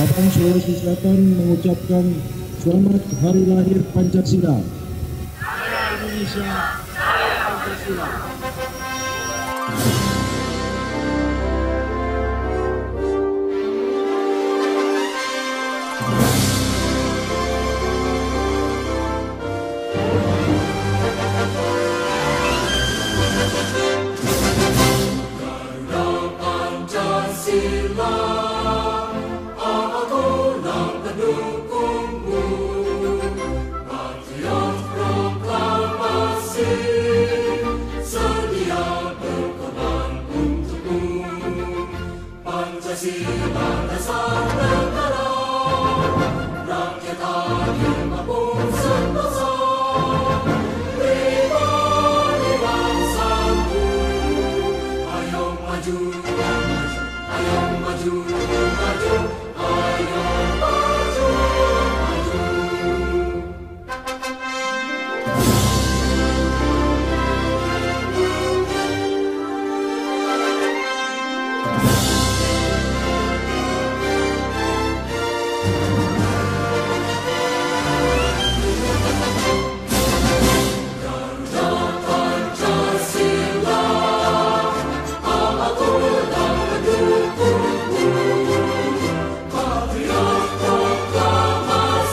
Sabang Sulawesi Selatan mengucapkan selamat hari lahir Pancasila. Saya Indonesia, saya Pancasila. Pancasila Pancasila dasar negara